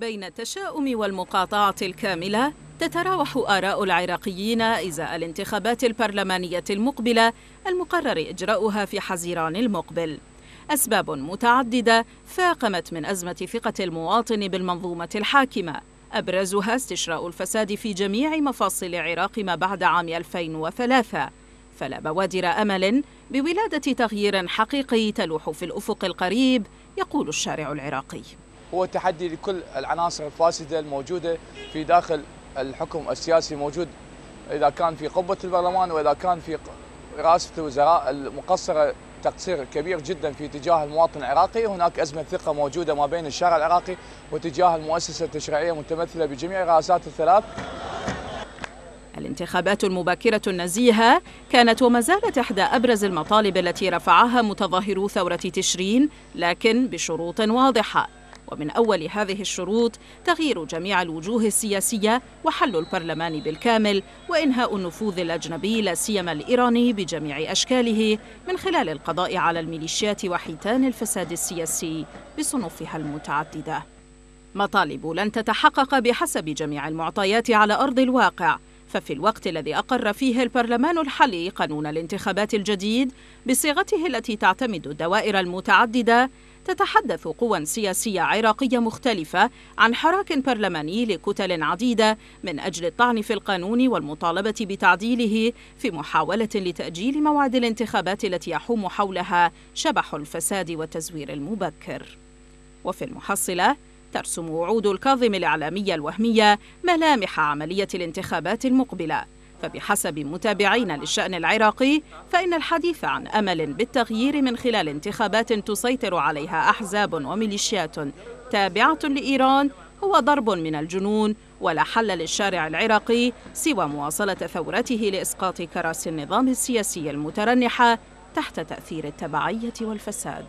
بين التشاؤم والمقاطعة الكاملة تتراوح آراء العراقيين إزاء الانتخابات البرلمانية المقبلة المقرر إجراؤها في حزيران المقبل. أسباب متعددة فاقمت من أزمة ثقة المواطن بالمنظومة الحاكمة. أبرزها استشراء الفساد في جميع مفاصل العراق ما بعد عام 2003 فلا بوادر أمل بولادة تغيير حقيقي تلوح في الأفق القريب يقول الشارع العراقي. هو تحدي لكل العناصر الفاسدة الموجودة في داخل الحكم السياسي موجود إذا كان في قبة البرلمان وإذا كان في رئاسة الوزراء المقصرة تقصير كبير جدا في تجاه المواطن العراقي. هناك أزمة ثقة موجودة ما بين الشارع العراقي وتجاه المؤسسة التشريعية متمثلة بجميع الرئاسات الثلاث. الانتخابات المبكرة النزيهة كانت وما زالت إحدى أبرز المطالب التي رفعها متظاهرو ثورة تشرين لكن بشروط واضحة. ومن أول هذه الشروط تغيير جميع الوجوه السياسية وحل البرلمان بالكامل وإنهاء النفوذ الأجنبي لا سيما الإيراني بجميع أشكاله من خلال القضاء على الميليشيات وحيتان الفساد السياسي بصنوفها المتعددة. مطالب لن تتحقق بحسب جميع المعطيات على أرض الواقع ففي الوقت الذي أقر فيه البرلمان الحالي قانون الانتخابات الجديد بصيغته التي تعتمد الدوائر المتعددة تتحدث قوى سياسية عراقية مختلفة عن حراك برلماني لكتل عديدة من أجل الطعن في القانون والمطالبة بتعديله في محاولة لتأجيل موعد الانتخابات التي يحوم حولها شبح الفساد والتزوير المبكر. وفي المحصلة ترسم وعود الكاظم الإعلامية الوهمية ملامح عملية الانتخابات المقبلة. فبحسب متابعين للشأن العراقي فإن الحديث عن أمل بالتغيير من خلال انتخابات تسيطر عليها أحزاب وميليشيات تابعة لإيران هو ضرب من الجنون ولا حل للشارع العراقي سوى مواصلة ثورته لإسقاط كراسي النظام السياسي المترنحة تحت تأثير التبعية والفساد.